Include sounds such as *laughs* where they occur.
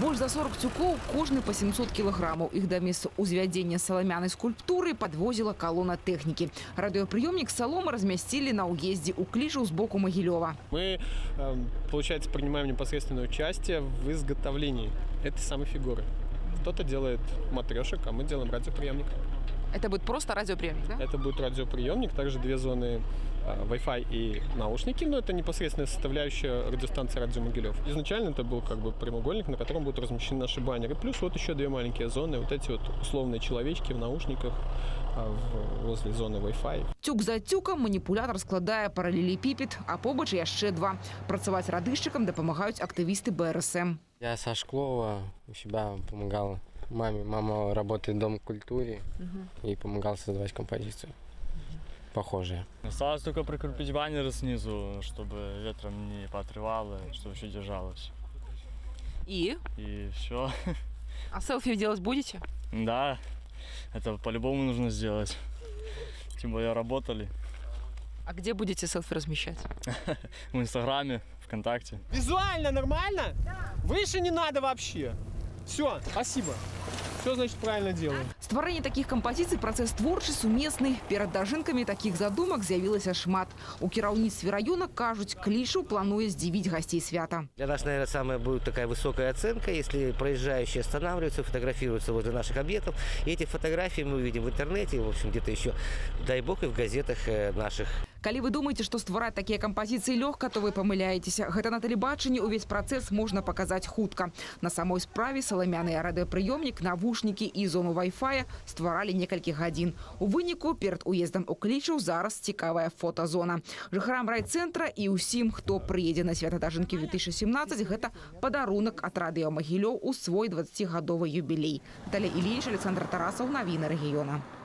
Больш за 40 цюкоў, кожны па 700 кілаграмаў. Іх да месца ўзвядзення саламянай скульптуры падвозіла калона тэхнікі. Радыёпрыёмнік саломы размясцілі на ўездзе ў кліжу з боку Магілёва. Мы, э, получается, принимаем непосредственное участие в изготовлении этой самой фигуры. Кто-то делает матрешек, а мы делаем радиоприемник. Это будет просто радиоприемник, да? Это будет радиоприемник, также две зоны э, Wi-Fi и наушники, но это непосредственная составляющая радиостанции «Радио Могилев». Изначально это был как бы прямоугольник, на котором будут размещены наши баннеры. Плюс вот еще две маленькие зоны, вот эти вот условные человечки в наушниках э, в- возле зоны Wi-Fi. Цюк за цюкам маніпулятор складае паралелепіпед, а побач яшчэ два. Працаваць радышчыкам дапамагаюць актывісты БРСМ. Я со Шклова у себя помогал маме. Мама работает в Дом культуре и помогал создавать композицию. Похожие. Осталось только прикрепить баннеры снизу, чтобы ветром не поотрывало, чтобы все держалось. И? И все. А селфи делать будете? Да, это по-любому нужно сделать. Тем более работали А где будете селфи размещать? *laughs* в Инстаграме, ВКонтакте. Визуально нормально? Выше не надо вообще. Все, спасибо Все, значит, правильно делаем. Стварэнне такіх кампазіцый працэс творчы сумесны. Перад дажынкамі такіх задумак з'явілася шмат. У кіраўніцтве раёна кажуць, клішу плануе здзівіць гасцей свята. Для нас, наверное, самая будет такая высокая оценка, если проезжающие останавливаются, фотографируются возле наших объектов. И эти фотографии мы увидим в интернете, в общем, где-то еще, дай бог, и в газетах э, наших. Калі вы думаеце, што ствараць такія кампазіцыі лёгка, то вы памыляецеся. Гэта на тэлебачанні увесь працэс можна паказаць хутка. На самой справе саламяны радыёпрыёмнік, навушнікі і зону Wi-Fi стваралі некалькі гадзін. У выніку перад уездам у клічаў зараз цікавая фотазона. Жыхарам райцэнтра і ўсім, хто прыедзе на свята дажынкі 2017, гэта падарунак ад радыё Магілёў у свой 20гадовы юбілей. Далей Іліч, Александр Тарасаў, навіны рэгіёна.